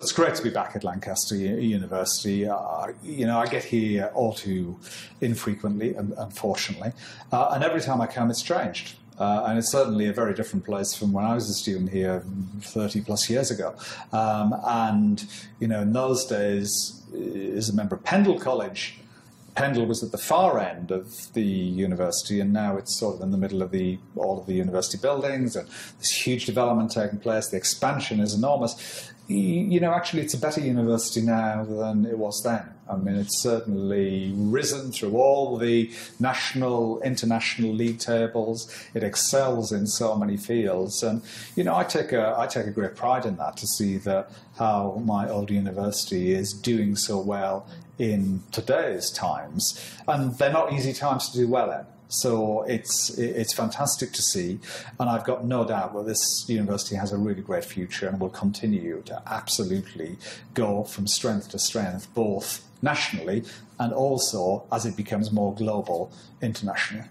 It's great to be back at Lancaster University. Uh, you know, I get here all too infrequently, unfortunately, uh, and every time I come, it's changed. Uh, and it's certainly a very different place from when I was a student here 30 plus years ago. Um, and, you know, in those days, as a member of Pendle College, Pendle was at the far end of the university, and now it's sort of in the middle of the all of the university buildings, and this huge development taking place. The expansion is enormous. You know, actually, it's a better university now than it was then. I mean, it's certainly risen through all the national, international league tables. It excels in so many fields, and you know, I take a I take a great pride in that to see that how my old university is doing so well in today's times, and they're not easy times to do well in. So it's it's fantastic to see, and I've got no doubt that this university has a really great future and will continue to absolutely go from strength to strength, both nationally and also as it becomes more global internationally.